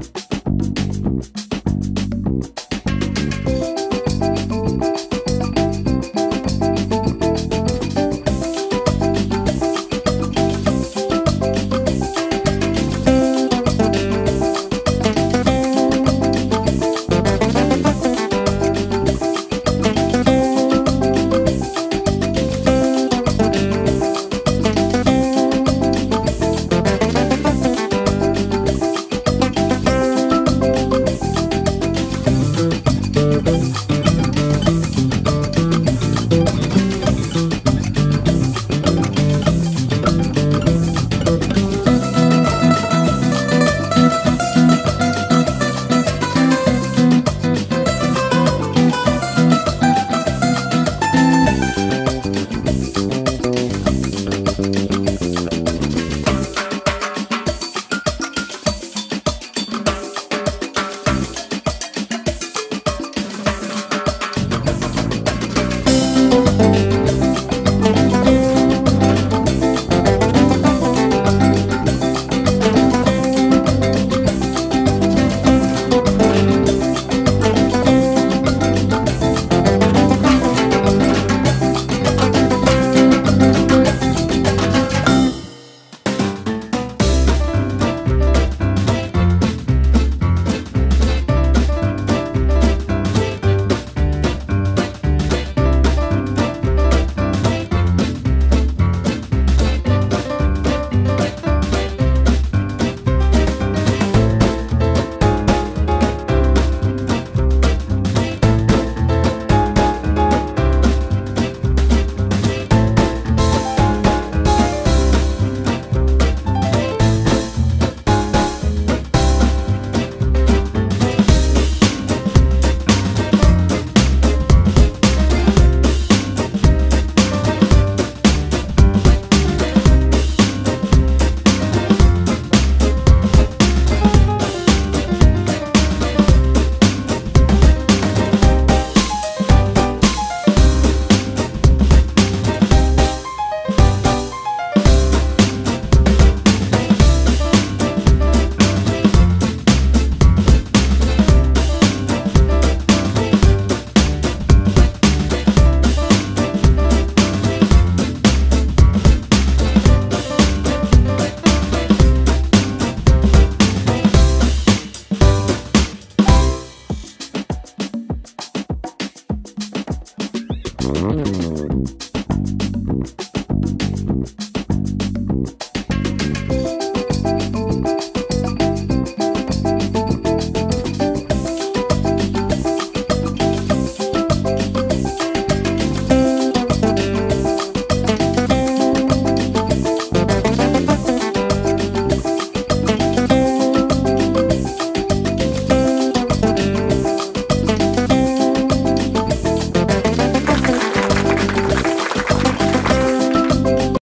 Thank you. mm no.